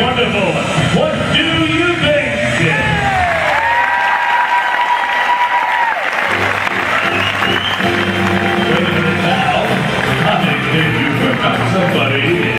wonderful. What do you think? Yeah! Wait a minute Now, I think you forgot somebody.